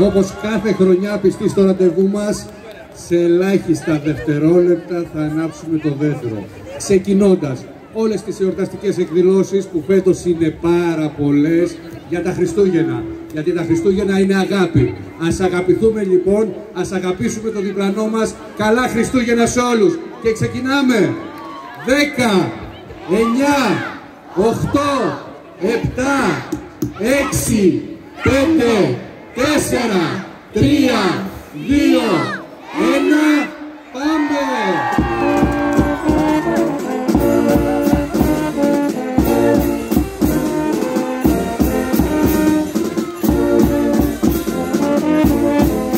Όπως κάθε χρονιά πιστή στο ραντεβού μας, σε ελάχιστα δευτερόλεπτα θα ανάψουμε το δέντρο. Ξεκινώντας όλες τις εορταστικές εκδηλώσεις που φέτος είναι πάρα πολλές για τα Χριστούγεννα. Γιατί τα Χριστούγεννα είναι αγάπη. Ας αγαπηθούμε λοιπόν, ας αγαπήσουμε το διπλανό μας. Καλά Χριστούγεννα σε όλους. Και ξεκινάμε. 10, 9, 8, 7, 6, 5, Tésera, Tría, Guío, Ena, Pambe. Thank.